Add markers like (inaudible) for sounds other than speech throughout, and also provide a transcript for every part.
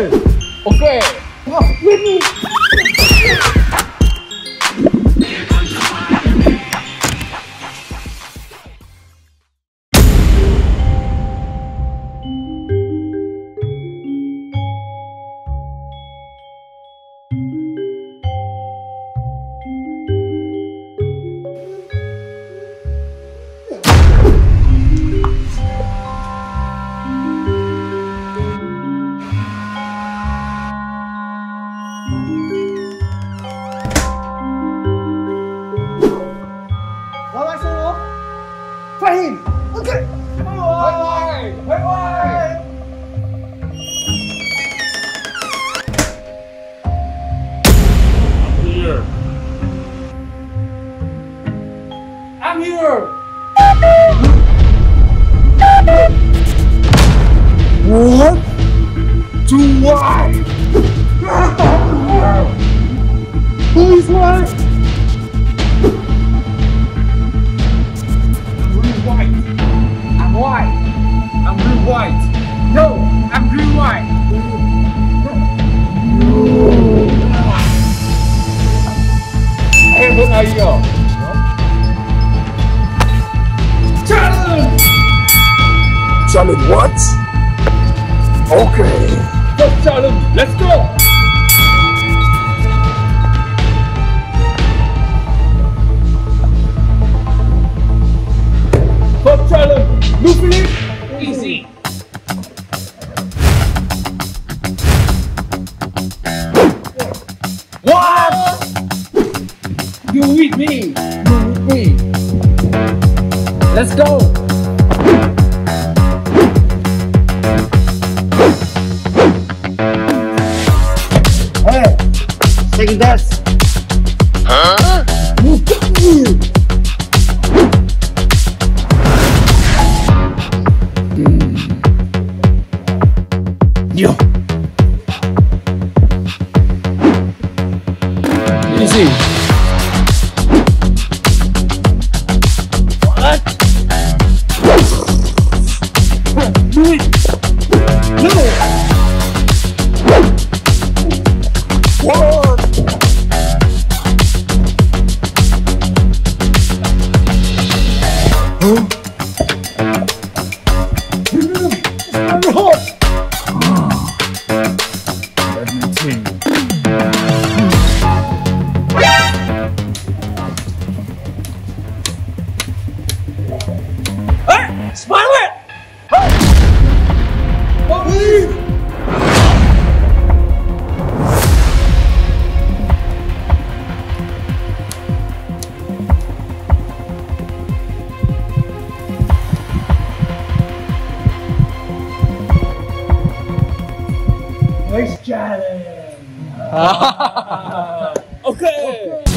Okay. Oh, okay. Come why? Is right? I'm blue white. I'm white. I'm blue white. No, I'm blue white. Hey, what are you? Challenge! Challenge what? Okay. First challenge, let's go! First challenge, Philip, easy. What? You with me? You with me? Let's go! Hey! Smile it! Bobby! Nice challenge. (laughs) Okay. Look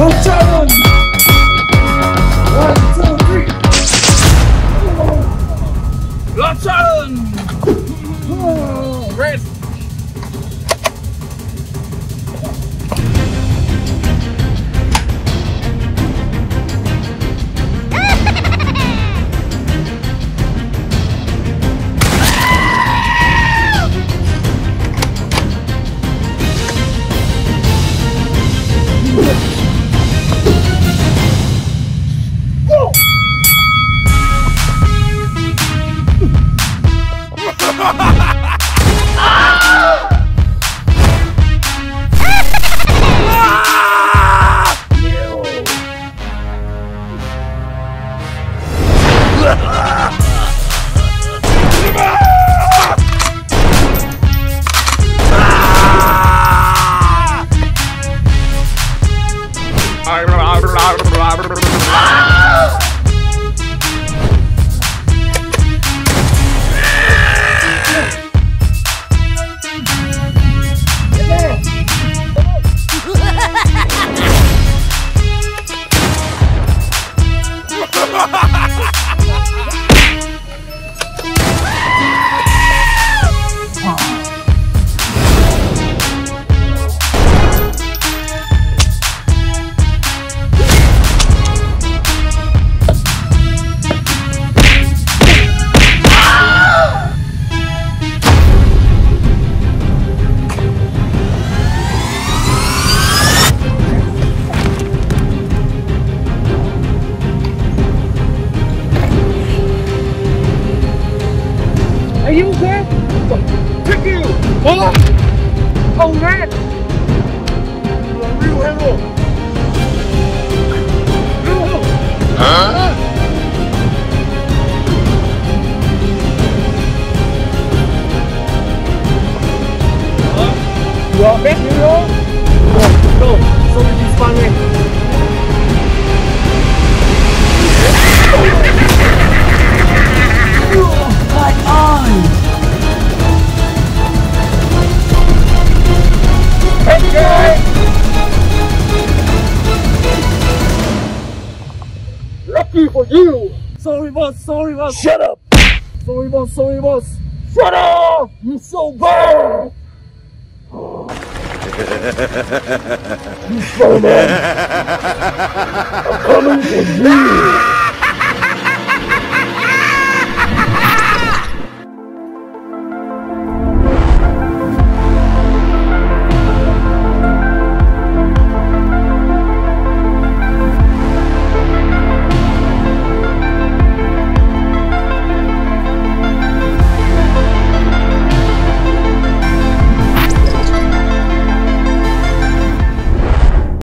Go challenge! One, two, three. Go challenge! Rest. Are you okay? Thank you! Oh! Man! Real hero! Real hero! You are best hero? No, no, so it is fun way. For you! Sorry boss, sorry boss! Shut up! Sorry boss, sorry boss! Shut up! You're so bad! you Spider-Man! (laughs) I'm coming for you!